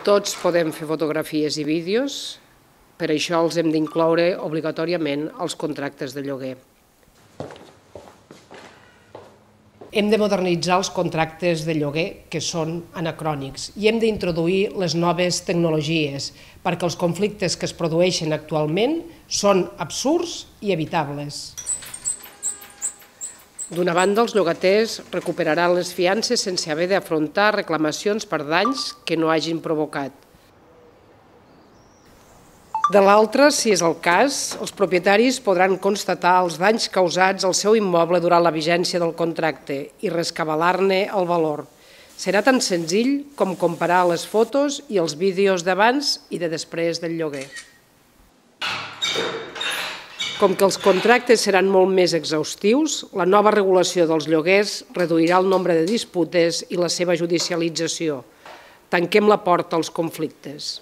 Tots podem fer fotografies i vídeos, per això els hem d'incloure obligatòriament als contractes de lloguer. Hem de modernitzar els contractes de lloguer, que són anacrònics, i hem d'introduir les noves tecnologies, perquè els conflictes que es produeixen actualment són absurds i evitables. D'una banda, els llogaters recuperaran les fiances sense haver d'afrontar reclamacions per danys que no hagin provocat. De l'altra, si és el cas, els propietaris podran constatar els danys causats al seu immoble durant la vigència del contracte i rescabalar-ne el valor. Serà tan senzill com comparar les fotos i els vídeos d'abans i de després del lloguer. Com que els contractes seran molt més exhaustius, la nova regulació dels lloguers reduirà el nombre de disputes i la seva judicialització. Tanquem la porta als conflictes.